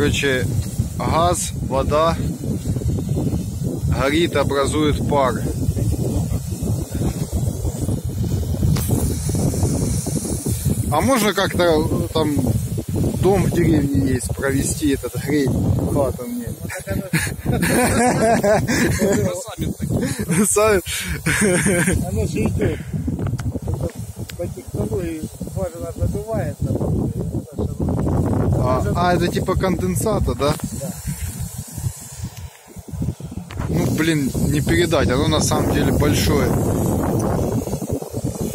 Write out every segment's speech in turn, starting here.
Короче, газ, вода горит, образует пар. А можно как-то э, там дом в деревне есть, провести этот греть хату мне? Сами. Оно же идет. По технологии важно задувается. А, а, это типа конденсата, да? Да. Ну, блин, не передать, оно на самом деле большое.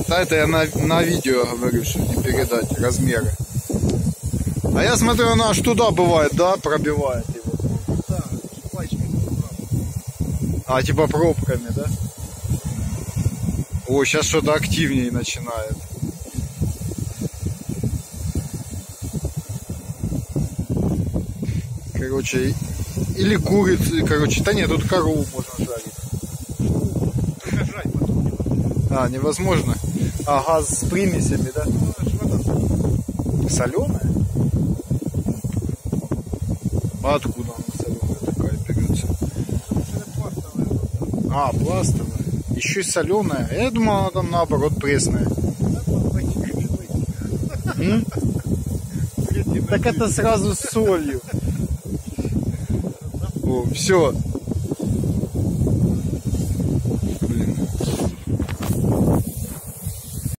Да, это я на, на видео говорю, что не передать размеры. А я смотрю, она аж туда бывает, да, пробивает его. А, типа пробками, да? О, сейчас что-то активнее начинает. Короче, или курицы, короче, да нет, тут корову можно жарить. А, невозможно. А, газ с примесями, да? Соленая? А откуда она соленая такая берется? А, пластовая. Еще и соленая. Я думал, она там наоборот пресная. Так это сразу с солью. Все.